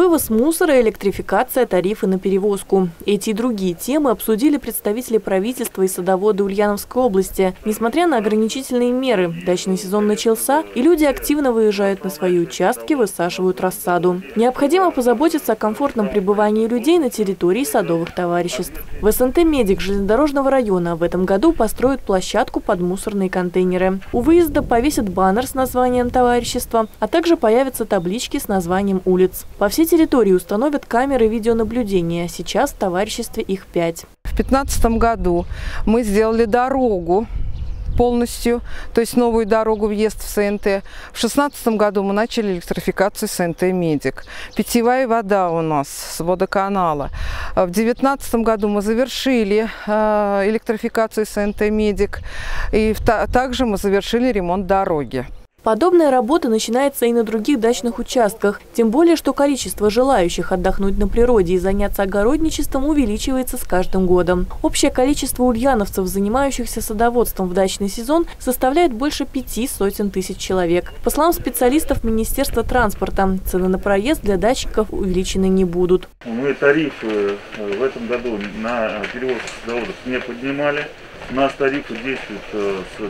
Вывоз мусора, электрификация, тарифы на перевозку. Эти и другие темы обсудили представители правительства и садоводы Ульяновской области. Несмотря на ограничительные меры, дачный сезон начался, и люди активно выезжают на свои участки, высаживают рассаду. Необходимо позаботиться о комфортном пребывании людей на территории садовых товариществ. В СНТ «Медик» железнодорожного района в этом году построят площадку под мусорные контейнеры. У выезда повесят баннер с названием товарищества, а также появятся таблички с названием улиц. По всей территории установят камеры видеонаблюдения. Сейчас в товариществе их пять. В 2015 году мы сделали дорогу полностью, то есть новую дорогу въезд в СНТ. В 2016 году мы начали электрификацию СНТ «Медик». Питьевая вода у нас с водоканала. В 2019 году мы завершили э, электрификацию СНТ «Медик». И также мы завершили ремонт дороги. Подобная работа начинается и на других дачных участках. Тем более, что количество желающих отдохнуть на природе и заняться огородничеством увеличивается с каждым годом. Общее количество ульяновцев, занимающихся садоводством в дачный сезон, составляет больше пяти сотен тысяч человек. По словам специалистов Министерства транспорта, цены на проезд для дачников увеличены не будут. Мы тарифы э, в этом году на перевозку садоводов не поднимали. У нас тарифы действуют э, с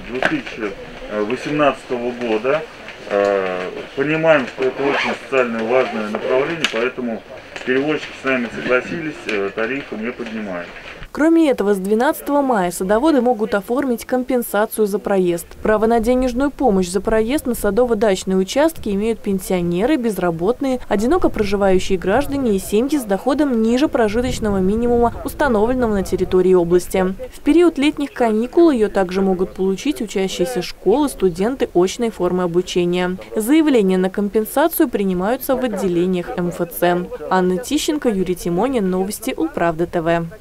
2018 года. Э, понимаем, что это очень социально важное направление, поэтому перевозчики с нами согласились, э, тарифы не поднимаем. Кроме этого, с 12 мая садоводы могут оформить компенсацию за проезд. Право на денежную помощь за проезд на садово-дачные участки имеют пенсионеры, безработные, одиноко проживающие граждане и семьи с доходом ниже прожиточного минимума, установленного на территории области. В период летних каникул ее также могут получить учащиеся школы, студенты очной формы обучения. Заявления на компенсацию принимаются в отделениях МФЦ. Анна Тищенко, Юрий Тимонин. Новости Улправда ТВ.